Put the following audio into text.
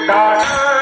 the.